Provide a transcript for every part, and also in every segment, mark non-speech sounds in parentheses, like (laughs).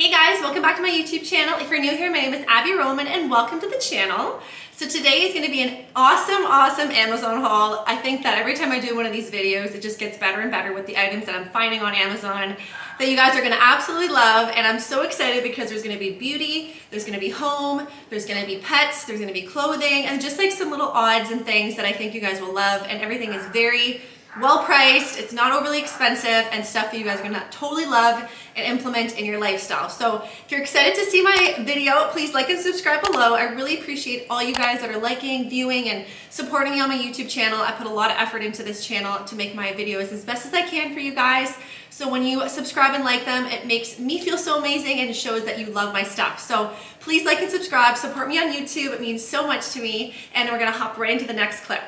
Hey guys, welcome back to my YouTube channel. If you're new here, my name is Abi Roman and welcome to the channel. So today is gonna be an awesome, awesome Amazon haul. I think that every time I do one of these videos, it just gets better and better with the items that I'm finding on Amazon that you guys are gonna absolutely love. And I'm so excited because there's gonna be beauty, there's gonna be home, there's gonna be pets, there's gonna be clothing, and just like some little odds and things that I think you guys will love. And everything is very well priced, it's not overly expensive, and stuff that you guys are gonna totally love and implement in your lifestyle. So if you're excited to see my video, please like and subscribe below. I really appreciate all you guys that are liking, viewing, and supporting me on my YouTube channel. I put a lot of effort into this channel to make my videos as best as I can for you guys. So when you subscribe and like them, it makes me feel so amazing and shows that you love my stuff. So please like and subscribe, support me on YouTube. It means so much to me. And we're gonna hop right into the next clip.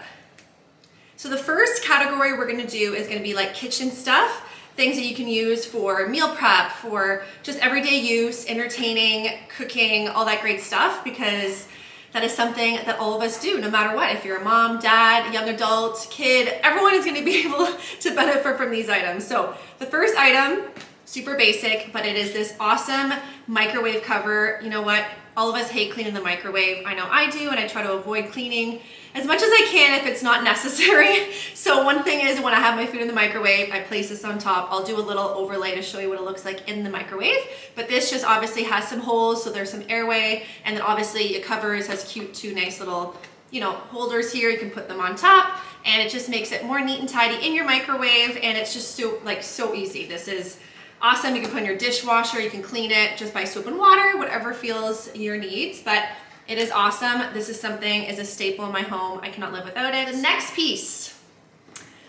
So the first category we're gonna do is gonna be like kitchen stuff, things that you can use for meal prep, for just everyday use, entertaining, cooking, all that great stuff because that is something that all of us do no matter what. If you're a mom, dad, young adult, kid, everyone is gonna be (laughs) able to benefit from these items. So the first item, super basic, but it is this awesome microwave cover. You know what? All of us hate cleaning the microwave. I know I do, and I try to avoid cleaning as much as I can if it's not (laughs) necessary. So one thing is when I have my food in the microwave, I place this on top. I'll do a little overlay to show you what it looks like in the microwave. But this just obviously has some holes, so there's some airway, and then obviously it covers, has cute two nice little you know, holders here, you can put them on top, and it just makes it more neat and tidy in your microwave, and it's just so, like, so easy. This is awesome. You can put in your dishwasher, you can clean it just by soap and water, whatever feels your needs, but it is awesome. This is something, is a staple in my home. I cannot live without it. The next piece.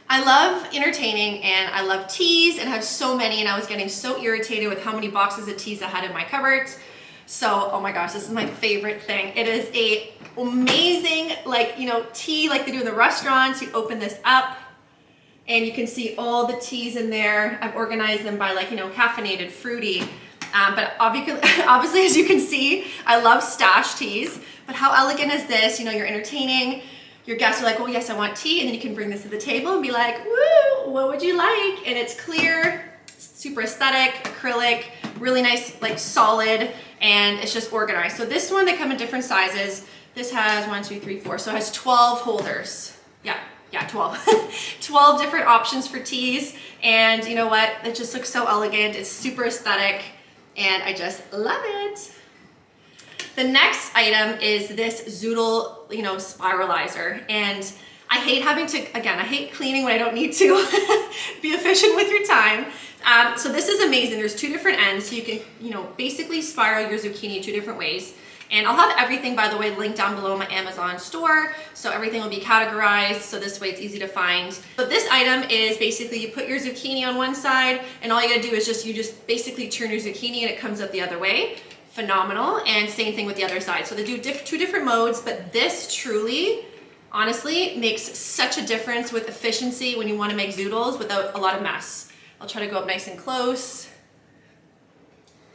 I love entertaining and I love teas and have so many and I was getting so irritated with how many boxes of teas I had in my cupboard. So, oh my gosh, this is my favorite thing. It is a amazing, like, you know, tea like they do in the restaurants. You open this up and you can see all the teas in there. I've organized them by like, you know, caffeinated, fruity, um, but obviously, (laughs) obviously, as you can see, I love stash teas. But how elegant is this? You know, you're entertaining. Your guests are like, oh yes, I want tea. And then you can bring this to the table and be like, woo, what would you like? And it's clear, super aesthetic, acrylic, really nice, like solid, and it's just organized. So this one, they come in different sizes. This has one, two, three, four. So it has 12 holders. Yeah, yeah, 12. (laughs) 12 different options for teas. And you know what? It just looks so elegant. It's super aesthetic and I just love it. The next item is this Zoodle, you know, spiralizer. And I hate having to, again, I hate cleaning when I don't need to. (laughs) Be efficient with your time. Um, so this is amazing. There's two different ends. So you can, you know, basically spiral your zucchini two different ways. And I'll have everything, by the way, linked down below my Amazon store. So everything will be categorized. So this way it's easy to find. But this item is basically you put your zucchini on one side and all you gotta do is just, you just basically turn your zucchini and it comes up the other way. Phenomenal. And same thing with the other side. So they do diff two different modes, but this truly, honestly, makes such a difference with efficiency when you wanna make zoodles without a lot of mess. I'll try to go up nice and close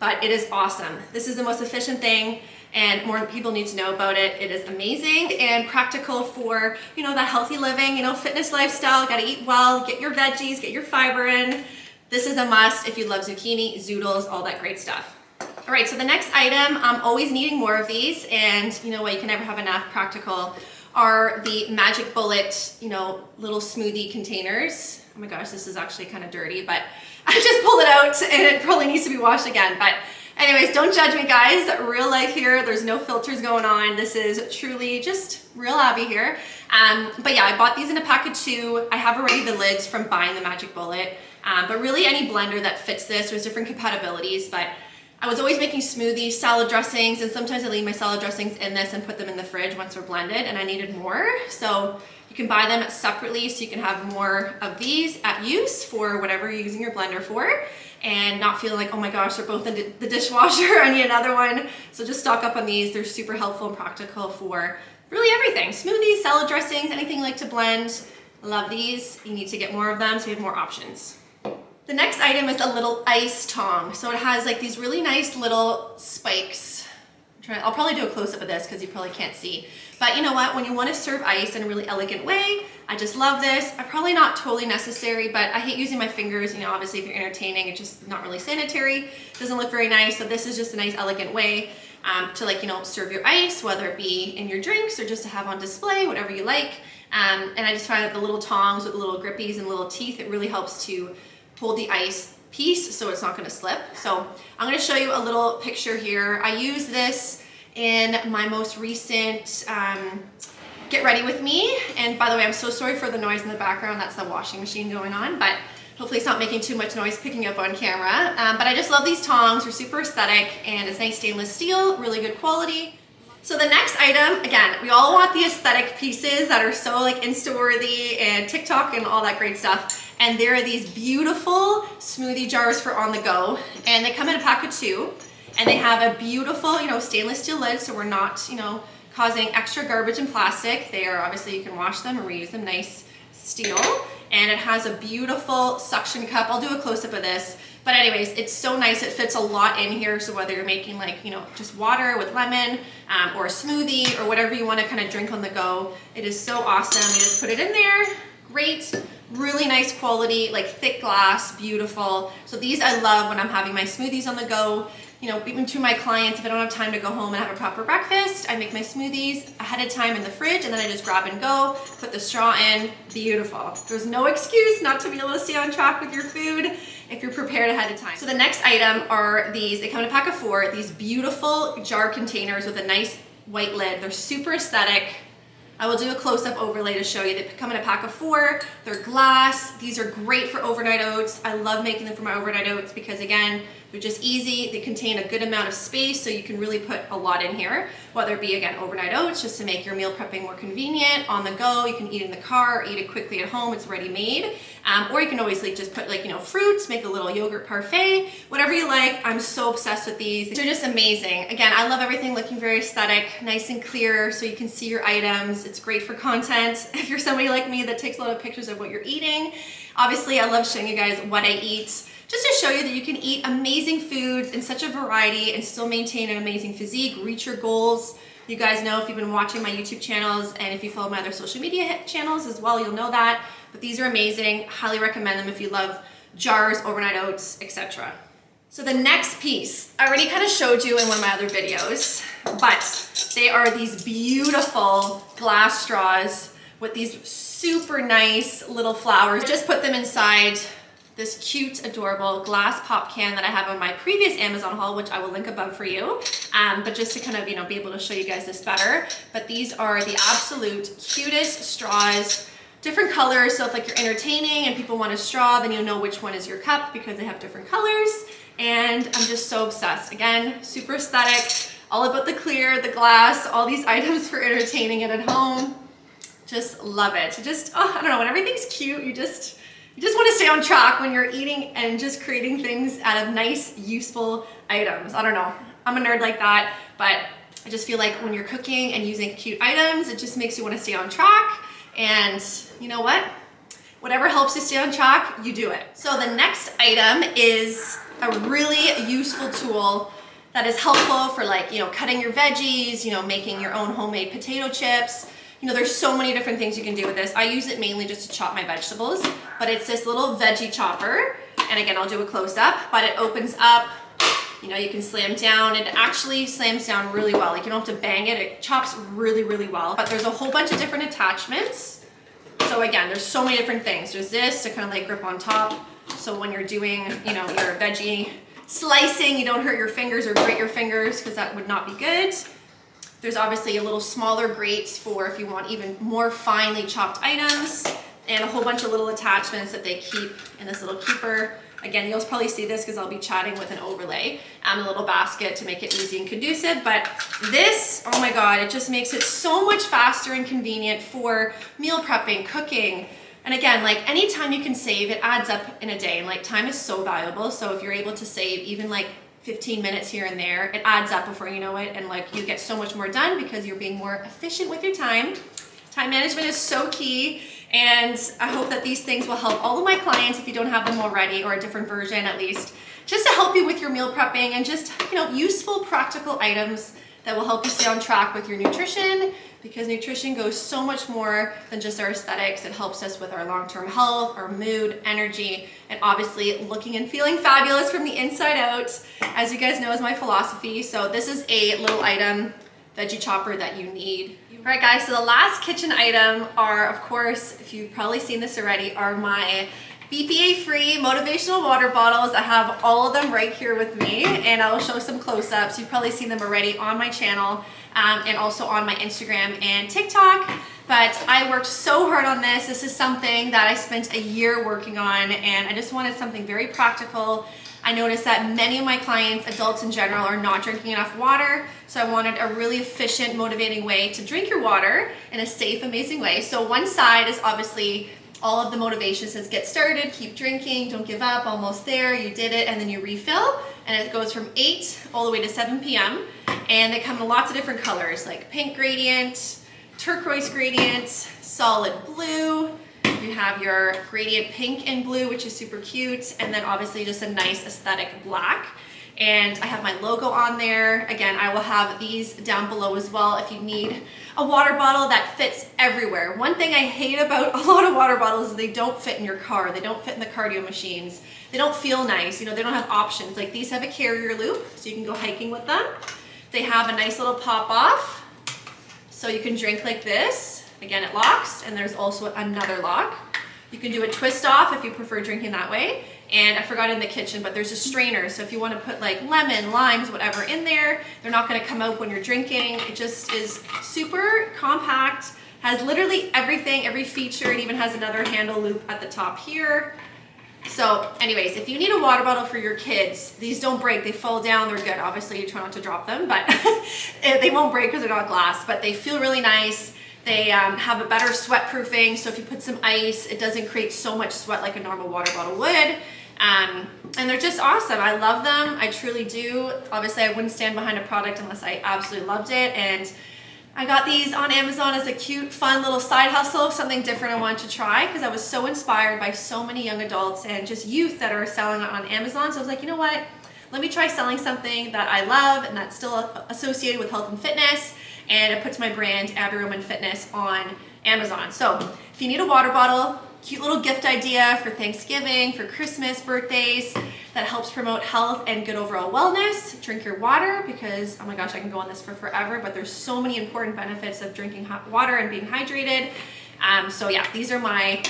but it is awesome. This is the most efficient thing and more people need to know about it. It is amazing and practical for, you know, that healthy living, you know, fitness lifestyle, gotta eat well, get your veggies, get your fiber in. This is a must if you love zucchini, zoodles, all that great stuff. All right, so the next item, I'm always needing more of these and you know what, you can never have enough practical, are the Magic Bullet, you know, little smoothie containers. Oh my gosh, this is actually kind of dirty, but (laughs) I just pulled it out and it probably needs to be washed again. But anyways, don't judge me guys. Real life here. There's no filters going on. This is truly just real Abi here. Um, but yeah, I bought these in a pack of two. I have already the lids from buying the Magic Bullet. Um, but really any blender that fits this, there's different compatibilities, but I was always making smoothies, salad dressings, and sometimes I leave my salad dressings in this and put them in the fridge once they're blended, and I needed more. So you can buy them separately so you can have more of these at use for whatever you're using your blender for and not feel like, oh my gosh, they're both in the dishwasher, (laughs) I need another one. So just stock up on these. They're super helpful and practical for really everything. Smoothies, salad dressings, anything like to blend. Love these. You need to get more of them so you have more options. The next item is a little ice tong. So it has like these really nice little spikes I'll probably do a close up of this because you probably can't see. But you know what, when you want to serve ice in a really elegant way, I just love this. I'm probably not totally necessary, but I hate using my fingers. You know, obviously if you're entertaining, it's just not really sanitary. Doesn't look very nice. So this is just a nice elegant way um, to like, you know, serve your ice, whether it be in your drinks or just to have on display, whatever you like. Um, and I just find that the little tongs with the little grippies and little teeth, it really helps to hold the ice piece so it's not gonna slip. So I'm gonna show you a little picture here. I use this in my most recent um, Get Ready With Me. And by the way, I'm so sorry for the noise in the background. That's the washing machine going on, but hopefully it's not making too much noise picking up on camera. Um, but I just love these tongs. They're super aesthetic and it's nice stainless steel, really good quality. So the next item, again, we all want the aesthetic pieces that are so like Insta-worthy and TikTok and all that great stuff. And there are these beautiful smoothie jars for on the go. And they come in a pack of two. And they have a beautiful, you know, stainless steel lid so we're not, you know, causing extra garbage and plastic. They are, obviously you can wash them and reuse them, nice steel. And it has a beautiful suction cup. I'll do a close-up of this. But anyways, it's so nice. It fits a lot in here. So whether you're making like, you know, just water with lemon um, or a smoothie or whatever you want to kind of drink on the go, it is so awesome. You just put it in there. Great really nice quality, like thick glass, beautiful. So these I love when I'm having my smoothies on the go you know, even to my clients, if I don't have time to go home and have a proper breakfast, I make my smoothies ahead of time in the fridge and then I just grab and go, put the straw in, beautiful. There's no excuse not to be able to stay on track with your food if you're prepared ahead of time. So the next item are these, they come in a pack of four, these beautiful jar containers with a nice white lid. They're super aesthetic. I will do a close-up overlay to show you. They come in a pack of four. They're glass. These are great for overnight oats. I love making them for my overnight oats because again, they're just easy. They contain a good amount of space so you can really put a lot in here, whether it be again overnight oats just to make your meal prepping more convenient, on the go, you can eat in the car, eat it quickly at home, it's ready made. Um, or you can always like just put like, you know, fruits, make a little yogurt parfait, whatever you like. I'm so obsessed with these. They're just amazing. Again, I love everything looking very aesthetic, nice and clear so you can see your items. It's great for content. (laughs) If you're somebody like me that takes a lot of pictures of what you're eating. Obviously, I love showing you guys what I eat just to show you that you can eat amazing foods in such a variety and still maintain an amazing physique, reach your goals. You guys know if you've been watching my YouTube channels and if you follow my other social media channels as well, you'll know that. But these are amazing. Highly recommend them if you love jars, overnight oats, etc. So the next piece, I already kind of showed you in one of my other videos, but they are these beautiful glass straws with these super nice little flowers. Just put them inside this cute, adorable glass pop can that I have on my previous Amazon haul, which I will link above for you. Um, but just to kind of, you know, be able to show you guys this better. But these are the absolute cutest straws different colors. So if like you're entertaining and people want a straw, then you'll know which one is your cup because they have different colors. And I'm just so obsessed. Again, super aesthetic, all about the clear, the glass, all these (laughs) items for entertaining it at home. Just love it. Just, oh, I don't know, when everything's cute, you just, you just want to stay on track when you're eating and just creating things out of nice, useful items. I don't know. I'm a nerd like that, but I just feel like when you're cooking and using cute items, it just makes you want to stay on track. And you know what? Whatever helps you stay on track, you do it. So the next item is a really useful tool that is helpful for like, you know, cutting your veggies, you know, making your own homemade potato chips, you know, there's so many different things you can do with this. I use it mainly just to chop my vegetables, but it's this little veggie chopper. And again, I'll do a close up, but it opens up, you know, you can slam down. It actually slams down really well. Like you don't have to bang it. It chops really, really well. But there's a whole bunch of different attachments. So again, there's so many different things. There's this to kind of like grip on top. So when you're doing, you know, your veggie slicing, you don't hurt your fingers or grate your fingers because that would not be good. There's obviously a little smaller grates for if you want even more finely chopped items and a whole bunch of little attachments that they keep in this little keeper. Again, you'll probably see this because I'll be chatting with an overlay and a little basket to make it easy and conducive. But this, oh my God, it just makes it so much faster and convenient for meal prepping, cooking. And again, like anytime you can save, it adds up in a day. And like time is so valuable. So if you're able to save even like 15 minutes here and there, it adds up before you know it and like you get so much more done because you're being more efficient with your time. Time management is so key and I hope that these things will help all of my clients if you don't have them already or a different version at least, just to help you with your meal prepping and just, you know, useful practical items that will help you stay on track with your nutrition because nutrition goes so much more than just our aesthetics. It helps us with our long-term health, our mood, energy, and obviously looking and feeling fabulous from the inside out. As you guys know is my philosophy. So this is a little item, veggie chopper that you need. All right guys, so the last kitchen item are, of course, if you've probably seen this already, are my BPA-free motivational water bottles. I have all of them right here with me and I will show some close-ups. You've probably seen them already on my channel um, and also on my Instagram and TikTok. But I worked so hard on this. This is something that I spent a year working on and I just wanted something very practical. I noticed that many of my clients, adults in general, are not drinking enough water. So I wanted a really efficient, motivating way to drink your water in a safe, amazing way. So one side is obviously all of the motivation says get started, keep drinking, don't give up, almost there, you did it, and then you refill. And it goes from 8 all the way to 7 p.m. And they come in lots of different colors like pink gradient, turquoise gradient, solid blue. You have your gradient pink and blue, which is super cute. And then obviously just a nice aesthetic black and I have my logo on there. Again, I will have these down below as well if you need a water bottle that fits everywhere. One thing I hate about (laughs) a lot of water bottles is they don't fit in your car. They don't fit in the cardio machines. They don't feel nice. You know, they don't have options. Like these have a carrier loop, so you can go hiking with them. They have a nice little pop off, so you can drink like this. Again, it locks, and there's also another lock. You can do a twist off if you prefer drinking that way. And I forgot in the kitchen, but there's a strainer. So if you want to put like lemon, limes, whatever in there, they're not going to come out when you're drinking. It just is super compact, has literally everything, every feature. It even has another handle loop at the top here. So anyways, if you need a water bottle for your kids, these don't break, they fall down, they're good. Obviously you try not to drop them, but (laughs) they won't break because they're not glass, but they feel really nice. They um, have a better sweat proofing, so if you put some ice, it doesn't create so much sweat like a normal water bottle would. Um, and they're just awesome. I love them. I truly do. Obviously, I wouldn't stand behind a product unless I absolutely loved it. And I got these on Amazon as a cute, fun little side hustle, something different I wanted to try because I was so inspired by so many young adults and just youth that are selling on Amazon. So I was like, you know what? Let me try selling something that I love and that's still associated with health and fitness. And it puts my brand, Abi Roman Fitness, on Amazon. So if you need a water bottle, cute little gift idea for Thanksgiving, for Christmas, birthdays, that helps promote health and good overall wellness. Drink your water because, oh my gosh, I can go on this for forever, but there's so many important benefits of drinking hot water and being hydrated. Um, so yeah, these are my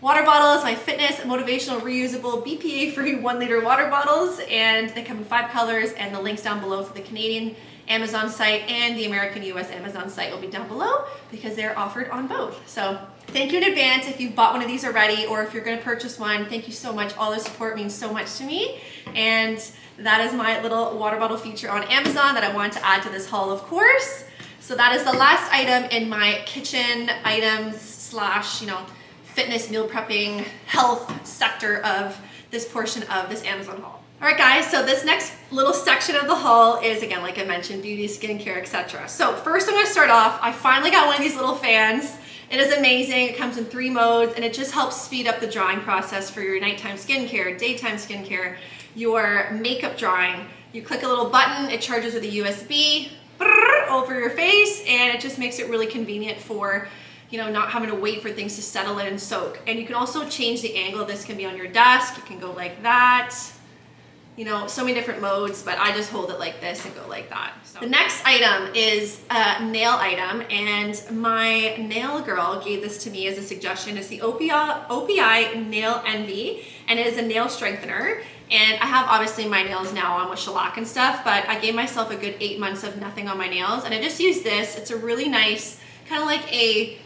water bottles, my fitness, motivational, reusable, BPA-free one liter water bottles, and they come in five colors, and the links down below for the Canadian Amazon site and the American US Amazon site will be down below because they're offered on both. So thank you in advance if you've bought one of these already or if you're gonna purchase one. Thank you so much. All the support means so much to me. And that is my little water bottle feature on Amazon that I wanted to add to this haul, of course. So that is the last item in my kitchen items slash, you know, fitness, meal prepping, health sector of this portion of this Amazon haul. All right guys, so this next little section of the haul is again, like I mentioned, beauty, skincare, etc. So first I'm gonna start off, I finally got one of these little fans. It is amazing, it comes in three modes and it just helps speed up the drying process for your nighttime skincare, daytime skincare, your makeup drying. You click a little button, it charges with a USB over your face and it just makes it really convenient for you know, not having to wait for things to settle in and soak. And you can also change the angle. This can be on your desk. You can go like that you know, so many different modes, but I just hold it like this and go like that. So. The next item is a nail item, and my nail girl gave this to me as a suggestion. It's the OPI, OPI Nail Envy, and it is a nail strengthener. And I have obviously my nails now on with shellac and stuff, but I gave myself a good eight months of nothing on my nails, and I just used this. It's a really nice, kind of like a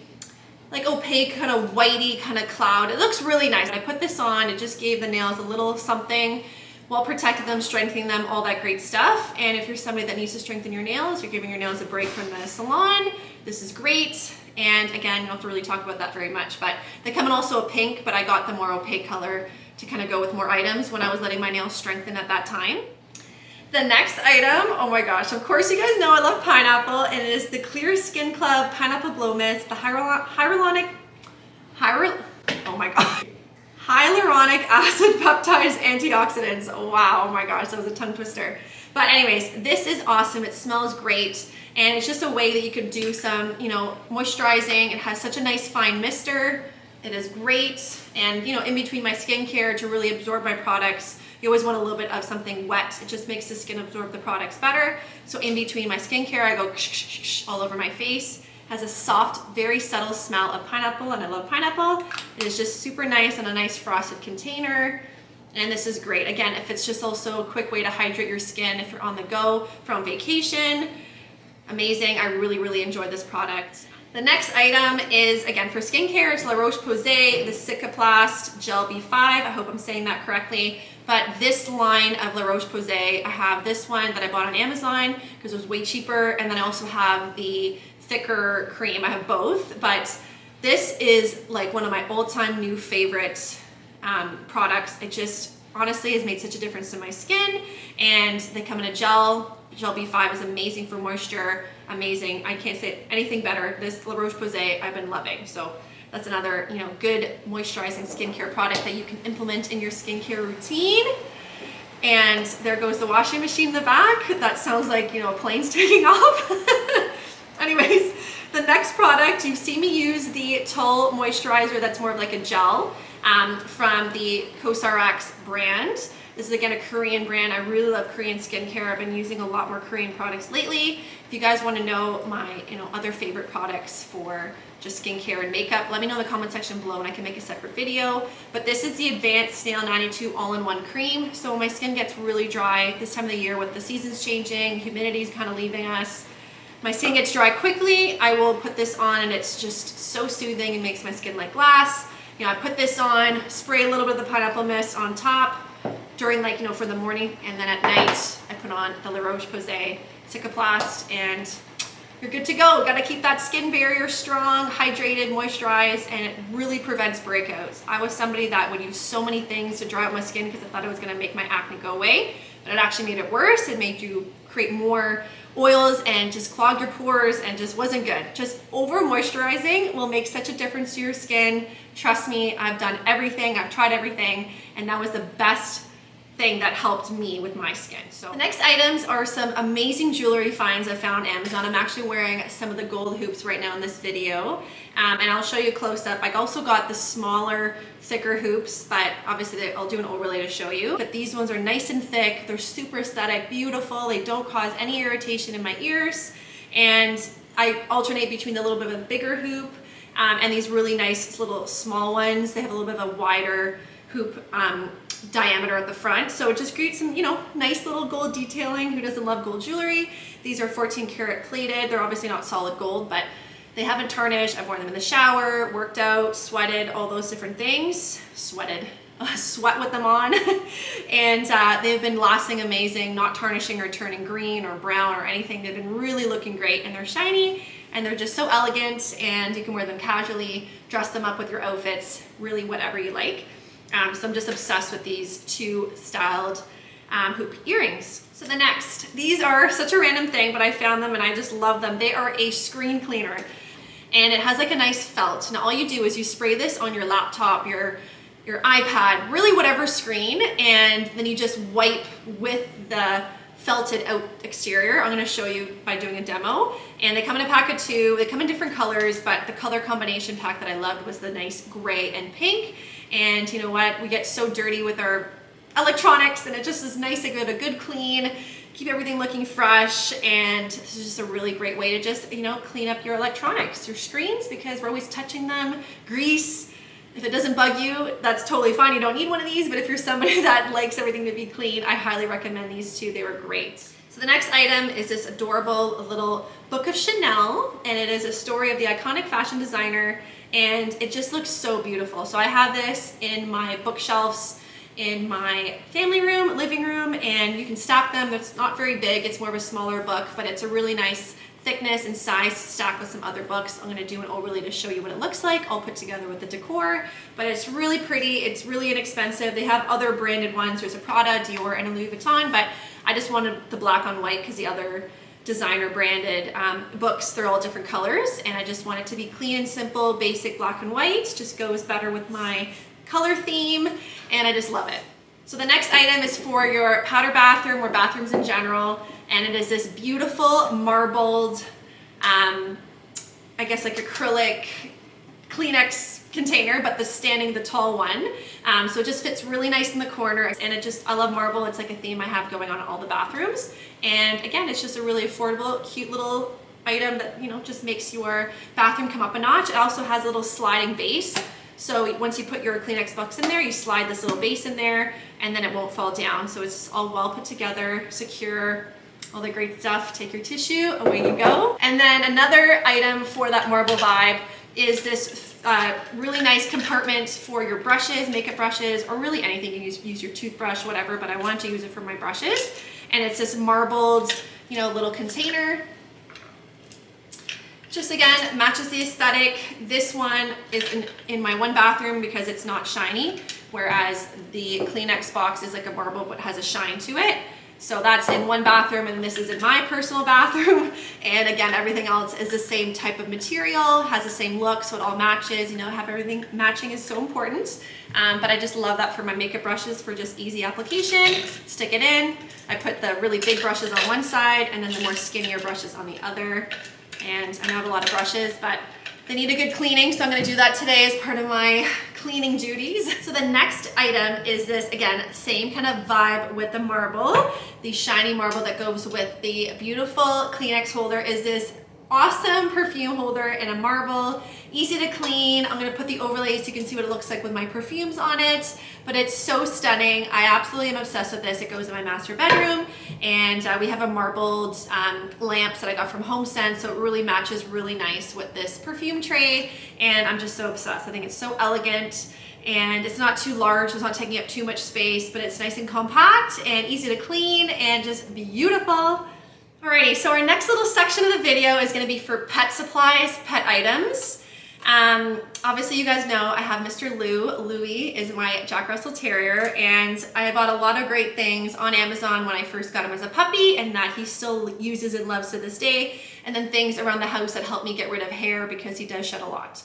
like opaque kind of whitey kind of cloud. It looks really nice. I put this on, it just gave the nails a little something well protected them, strengthening them, all that great stuff. And if you're somebody that needs to strengthen your nails, you're giving your nails a break from the salon, this is great. And again, you don't have to really talk about that very much, but they come in also a pink, but I got the more opaque color to kind of go with more items when I was letting my nails strengthen at that time. The next item, oh my gosh, of course you guys know I love pineapple, and it is the Clear Skin Club Pineapple Glow Mist, the hyaluronic, hyaluronic, oh my (laughs) god, hyaluronic acid (laughs) peptides antioxidants. Wow, oh my gosh, that was a tongue twister. But anyways, this is awesome. It smells great. And it's just a way that you could do some, you know, moisturizing. It has such a nice fine mister. It is great. And, you know, in between my skincare to really absorb my products, you always want a little bit of something wet. It just makes the skin absorb the products better. So in between my skincare, I go all over my face. Has a soft, very subtle smell of pineapple, and I love pineapple. It is just super nice in a nice frosted container. And this is great. Again, if it's just also a quick way to hydrate your skin if you're on the go from vacation, amazing. I really, really enjoyed this product. The next item is, again, for skincare, it's La Roche-Posay, the Cicaplast Gel B5. I hope I'm saying that correctly. But this line of La Roche-Posay, I have this one that I bought on Amazon because it was way cheaper. And then I also have the thicker cream. I have both, but this is like one of my all-time new favorite um, products. It just honestly has made such a difference to my skin and they come in a gel. Gel B5 is amazing for moisture amazing. I can't say anything better. This La Roche-Posay I've been loving. So that's another, you know, good moisturizing skincare product that you can implement in your skincare routine. And there goes the washing machine in the back. That sounds like, you know, a plane's (laughs) taking off. (laughs) Anyways, (laughs) the next product, you've seen me use the Tulle Moisturizer that's more of like a gel um, from the COSRX brand. This is again a Korean brand. I really love Korean skincare. I've been using a lot more Korean products lately. If you guys want to know my you know other favorite products for just skincare and makeup, let me know in the comment section below and I can make a separate video. But this is the Advanced Snail 92 All-in-One Cream. So when my skin gets really dry this time of the year with the seasons changing, humidity is kind of leaving us, my skin gets dry quickly, I will put this on and it's just so soothing and makes my skin like glass. You know, I put this on, spray a little bit of the pineapple mist on top, during like, you know, for the morning. And then at night, I put on the La Roche-Posay Cicaplast and you're good to go. Got to keep that skin barrier strong, hydrated, moisturized, and it really prevents breakouts. I was somebody that would use so many things to dry out my skin because I thought it was going to make my acne go away, but it actually made it worse. It made you create more oils and just clog your pores and just wasn't good. Just over moisturizing will make such a difference to your skin. Trust me, I've done everything, I've tried everything, and that was the best thing that helped me with my skin. So the next items are some amazing jewelry finds I found on Amazon. I'm actually wearing some of the gold hoops right now in this video. Um, and I'll show you a close up. I also got the smaller, thicker hoops, but obviously I'll do an overlay to show you. But these ones are nice and thick. They're super aesthetic, beautiful. They don't cause any irritation in my ears. And I alternate between the little bit of a bigger hoop um, and these really nice little small ones. They have a little bit of a wider hoop um, diameter at the front. So it just creates some, you know, nice little gold detailing. Who doesn't love gold jewelry? These are 14 karat plated. They're obviously not solid gold, but they haven't tarnished. I've worn them in the shower, worked out, sweated, all those different things. Sweated, (laughs) sweat with them on. (laughs) and uh, they've been lasting amazing, not tarnishing or turning green or brown or anything. They've been really looking great and they're shiny and they're just so elegant and you can wear them casually, dress them up with your outfits, really whatever you like. Um, so I'm just obsessed with these two styled um, hoop earrings. So the next, these are such a random thing, but I found them and I just love them. They are a screen cleaner and it has like a nice felt. Now all you do is you spray this on your laptop, your your iPad, really whatever screen, and then you just wipe with the felted out exterior. I'm gonna show you by doing a demo. And they come in a pack of two. They come in different colors, but the color combination pack that I loved was the nice gray and pink. And you know what? We get so dirty with our electronics and it just is nice to get a good clean, keep everything looking fresh. And this is just a really great way to just, you know, clean up your electronics, your screens, because we're always touching them, grease. If it doesn't bug you, that's totally fine. You don't need one of these, but if you're somebody (laughs) that likes everything to be clean, I highly recommend these two. They were great. So the next item is this adorable little book of Chanel, and it is a story of the iconic fashion designer and it just looks so beautiful. So I have this in my bookshelves in my family room, living room, and you can stack them. It's not very big, it's more of a smaller book, but it's a really nice thickness and size stack with some other books. I'm gonna do an overlay to show you what it looks like, all put together with the decor, but it's really pretty, it's really inexpensive. They have other branded ones, there's a Prada, Dior, and a Louis Vuitton, but I just wanted the black on white because the other designer branded um, books. They're all different colors and I just want it to be clean and simple, basic black and white. Just goes better with my color theme and I just love it. So the next item is for your powder bathroom or bathrooms in general, and it is this beautiful marbled, um, I guess like acrylic Kleenex container, but the standing, the tall one. Um, so it just fits really nice in the corner and it just, I love marble. It's like a theme I have going on in all the bathrooms. And again, it's just a really affordable, cute little item that, you know, just makes your bathroom come up a notch. It also has a little sliding base. So once you put your Kleenex box in there, you slide this little base in there and then it won't fall down. So it's all well put together, secure, all the great stuff. Take your tissue, away you go. And then another item for that marble vibe is this uh, really nice compartment for your brushes, makeup brushes, or really anything. You use, use your toothbrush, whatever, but I wanted to use it for my brushes. And it's this marbled, you know, little container just again, matches the aesthetic. This one is in, in my one bathroom because it's not shiny, whereas the Kleenex box is like a marble but has a shine to it. So that's in one bathroom and this is in my personal (laughs) bathroom. And again, everything else is the same type of material, has the same look, so it all matches, you know, have everything matching is so important. Um, but I just love that for my makeup brushes for just easy application. Stick it in. I put the really big brushes on one side and then the more skinnier brushes on the other and I know I have a lot of brushes, but they need a good cleaning, so I'm gonna do that today as part of my (laughs) cleaning duties. (laughs) So the next item is this, again, same kind of vibe with the marble. The shiny marble that goes with the beautiful Kleenex holder is this awesome perfume holder in a marble, easy to clean. I'm gonna put the overlays so you can see what it looks like with my perfumes on it, but it's so stunning. I absolutely am obsessed with this. It goes in my master bedroom, and uh, we have a marbled um, lamps that I got from HomeSense, so it really matches really nice with this perfume tray, and I'm just so obsessed. I think it's so elegant and it's not too large, so it's not taking up too much space, but it's nice and compact and easy to clean and just beautiful. Alrighty, so our next little section of the video is gonna be for pet supplies, pet items. Um, obviously you guys know I have Mr. Lou. Louie is my Jack Russell Terrier and I bought a lot of great things on Amazon when I first got him as a puppy and that he still uses and loves to this day. And then things around the house that help me get rid of hair because he does shed a lot.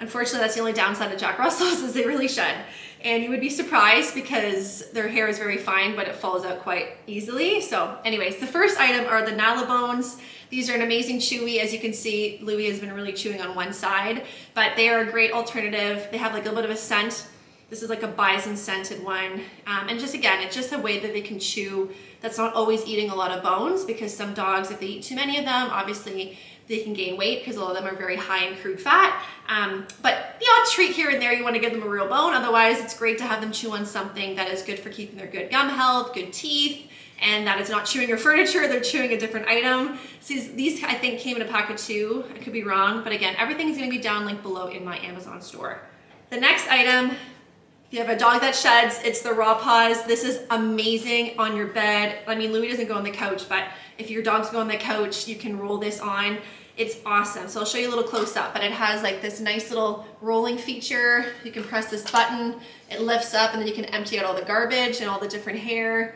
Unfortunately, that's the only downside of Jack Russells (laughs) is they really shed. And you would be surprised because their hair is very fine, but it falls out quite easily. So anyways, the first item are the Nylabones. These are an amazing chewy. As you can see, Louis has been really chewing on one side, but they are a great alternative. They have like a little bit of a scent. This is like a bison scented one. Um, and just again, it's just a way that they can chew that's not always eating a lot of bones because some dogs, if they eat too many of them, obviously they can gain weight because a lot of them are very high in crude fat. Um, but the odd treat here and there, you want to give them a real bone. Otherwise, it's great to have them chew on something that is good for keeping their good gum health, good teeth, and that is not chewing your (laughs) furniture, they're chewing a different item. So these, I think came in a pack of two. I could be wrong, but again, everything's gonna be down linked below in my Amazon store. The next item if you have a dog that sheds, it's the Raw Paws. This is amazing on your bed. I mean, Louis doesn't go on the couch, but if your dogs go on the couch, you can roll this on. It's awesome. So I'll show you a little close up, but it has like this nice little rolling feature. You can press this button, it lifts up and then you can empty out all the garbage and all the different hair.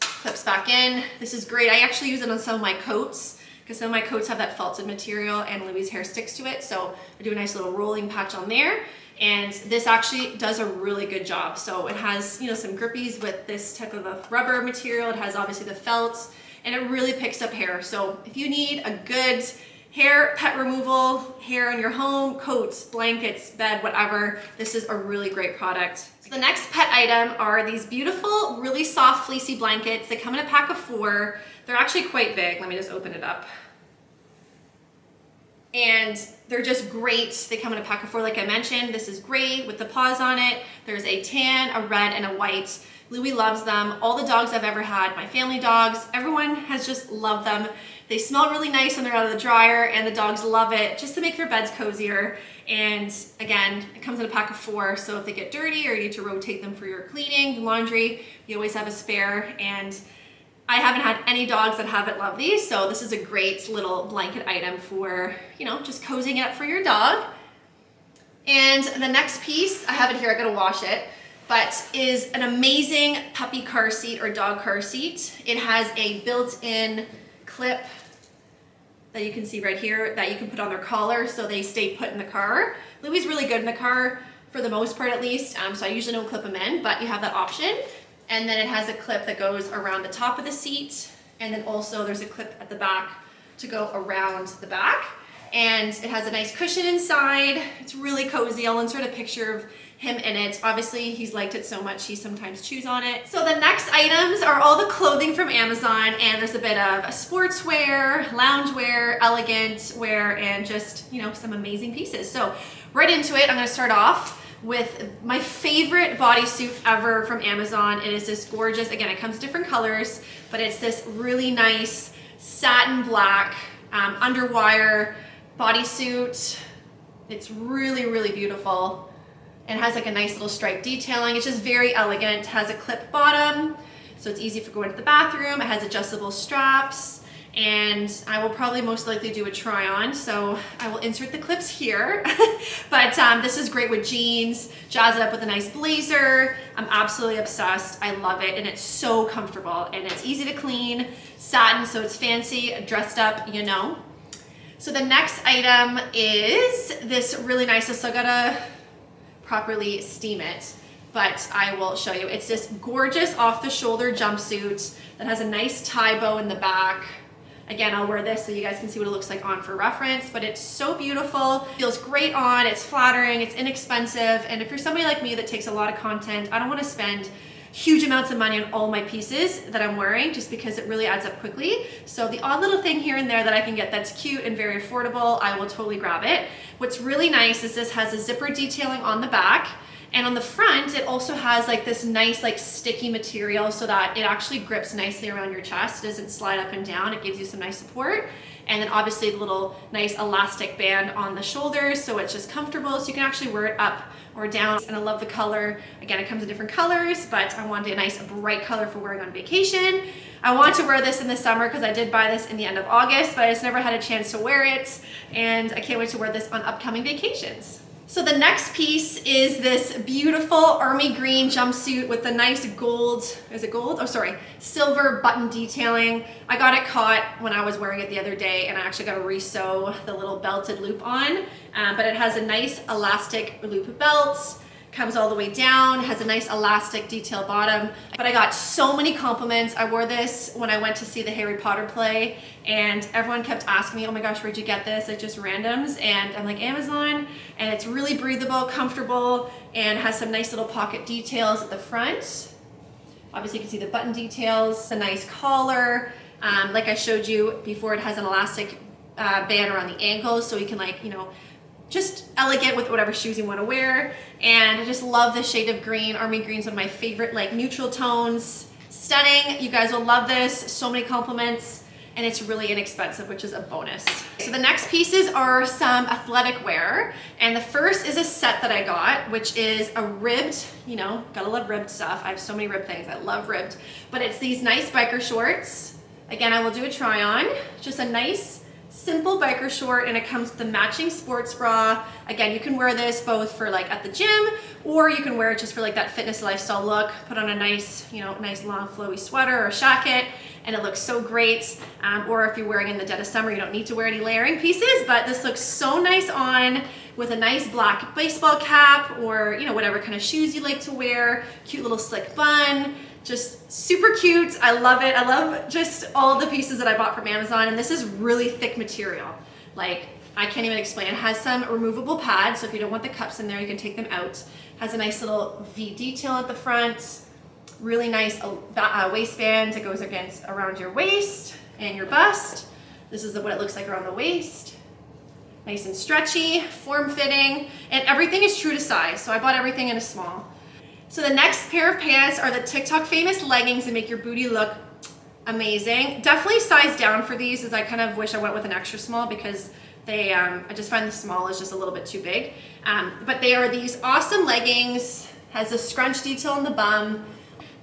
Clips back in. This is great. I actually use it on some of my coats because some of my coats have that felted material and Louis' hair sticks to it. So I do a nice little rolling patch on there. And this actually does a really good job. So it has, you know, some grippies with this type of a rubber material. It has obviously the felt and it really picks up hair. So if you need a good hair pet removal, hair in your home, coats, blankets, bed, whatever, this is a really great product. So the next pet item are these beautiful, really soft fleecy blankets. They come in a pack of four. They're actually quite big. Let me just open it up. And they're just great. They come in a pack of four, like I mentioned. This is gray with the paws on it. There's a tan, a red, and a white. Louis loves them. All the dogs I've ever had, my family dogs, everyone has just loved them. They smell really nice when they're out of the dryer and the dogs love it just to make their beds cozier. And again, it comes in a pack of four, so if they get dirty or you need to rotate them for your cleaning, laundry, you always have a spare. And I haven't had any dogs that haven't loved these, so this is a great little blanket item for, you know, just cozying up for your dog. And the next piece, I have it here, I gotta wash it but is an amazing puppy car seat or dog car seat. It has a built-in clip that you can see right here that you can put on their collar so they stay put in the car. Louis really good in the car. for the most part at least. Um, so I usually don't clip them in, but you have that option. And then it has a clip that goes around the top of the seat. And then also there's a clip at the back to go around the back. And it has a nice cushion inside. It's really cozy. I'll insert a picture of him in it. Obviously, he's liked it so much, he sometimes chews on it. So the next items are all the clothing from Amazon, and there's a bit of sportswear, loungewear, elegant wear, and just, you know, some amazing pieces. So right into it, I'm gonna start off with my favorite bodysuit ever from Amazon. It is this gorgeous, again, it comes different colors, but it's this really nice satin black um, underwire bodysuit. It's really, really beautiful It has like a nice little stripe detailing. It's just very elegant, It has a clip bottom, so it's easy for going to the bathroom. It has adjustable straps, and I will probably most likely do a try on, so I will insert the clips here. (laughs) but um, this is great with jeans, jazz it up with a nice blazer. I'm absolutely obsessed. I love it, and it's so comfortable, and it's easy to clean, satin, so it's fancy, dressed up, you know. So the next item is this really nice, I still gotta properly steam it but I will show you. It's this gorgeous off the shoulder jumpsuit that has a nice tie bow in the back. Again, I'll wear this so you guys can see what it looks like on for reference, but it's so beautiful, feels great on, it's flattering, it's inexpensive, and if you're somebody like me that takes a lot of content, I don't wanna spend huge amounts of money on all my pieces that I'm wearing just because it really adds up quickly. So the odd little thing here and there that I can get that's cute and very affordable, I will totally grab it. What's really nice is this has a zipper detailing on the back and on the front, it also has like this nice like sticky material so that it actually grips nicely around your chest. It doesn't slide up and down. It gives you some nice support. And then obviously the little nice elastic band on the shoulders so it's just comfortable. So you can actually wear it up or down. And I love the color. Again, it comes in different colors, but I wanted a nice bright color for wearing on vacation. I want to wear this in the summer because I did buy this in the end of August, but I just never had a chance to wear it. And I can't wait to wear this on upcoming vacations. So the next piece is this beautiful army green jumpsuit with the nice gold, is it gold? Oh, sorry, silver button detailing. I got it caught when I was wearing it the other day and I actually got to resew the little belted loop on, um, but it has a nice elastic loop belt comes all the way down, has a nice elastic detail bottom. But I got so many compliments. I wore this when I went to see the Harry Potter play and everyone kept asking me, oh my gosh, where'd you get this? Like just randoms. And I'm like, Amazon. And it's really breathable, comfortable, and has some nice little pocket details at the front. Obviously you can see the button details, a nice collar. Um, like I showed you before, it has an elastic uh, band around the ankles so you can like, you know, just elegant with whatever shoes you want to wear. And I just love the shade of green. Army green is one of my favorite like neutral tones. Stunning. You guys will love this. So many compliments. And it's really inexpensive, which is a bonus. So the next pieces are some athletic wear. And the first is a set that I got, which is a ribbed, you know, gotta love ribbed stuff. I have so many ribbed things. I love ribbed. But it's these nice biker shorts. Again, I will do a try on. Just a nice simple biker short and it comes with the matching sports bra. Again, you can wear this both for like at the gym or you can wear it just for like that fitness lifestyle look. Put on a nice, you know, nice long flowy sweater or jacket and it looks so great. Um, or if you're wearing in the dead of summer, you don't need to wear any layering pieces, but this looks so nice on with a nice black baseball cap or, you know, whatever kind of shoes you like to wear. Cute little slick bun just super cute. I love it. I love just all the pieces that I bought from Amazon and this is really thick material. Like I can't even explain. It has some removable pads, so if you don't want the cups in there, you can take them out. Has a nice little V detail at the front. Really nice uh, uh waistband. It goes against around your waist and your bust. This is what it looks like around the waist. Nice and stretchy, form-fitting, and everything is true to size. So I bought everything in a small. So the next pair of pants are the TikTok famous leggings that make your booty look amazing. Definitely size down for these as I kind of wish I went with an extra small because they, um, I just find the small is just a little bit too big. Um, but they are these awesome leggings, has a scrunch detail on the bum,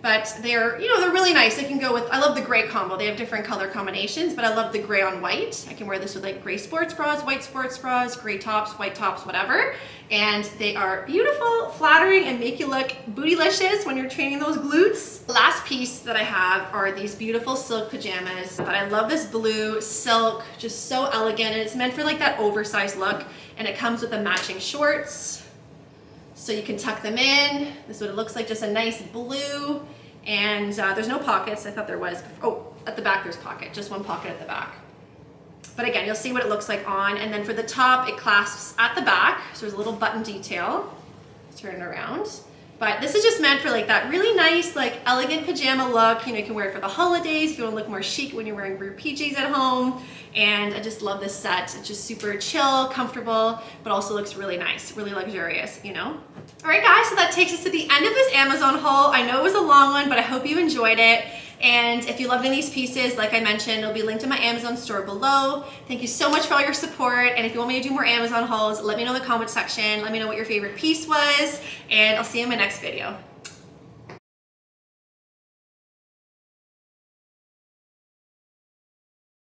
but they're, you know, they're really nice. They can go with, I love the gray combo. They have different color combinations, but I love the gray on white. I can wear this with like gray sports bras, white sports bras, gray tops, white tops, whatever. And they are beautiful, flattering, and make you look bootylicious when you're training those glutes. Last piece that I have are these beautiful silk pajamas. But I love this blue silk, just so elegant. And it's meant for like that oversized look. And it comes with the matching shorts So you can tuck them in. This is what it looks like, just a nice blue. And uh, there's no pockets. I thought there was. Oh, at the back there's pocket, just one pocket at the back. But again, you'll see what it looks like on. And then for the top, it clasps at the back. So there's a little button detail. Turn it around. But this is just meant for like that really nice, like elegant pajama look. You know, you can wear it for the holidays if you want to look more chic when you're wearing group PJs at home. And I just love this set. It's just super chill, comfortable, but also looks really nice, really luxurious, you know? All right guys, so that takes us to the end of this Amazon haul. I know it was a long one, but I hope you enjoyed it. And if you loved any of these pieces, like I mentioned, it'll be linked in my Amazon store below. Thank you so much for all your support. And if you want me to do more Amazon hauls, let me know in the comment section. Let me know what your favorite piece was. And I'll see you in my next video.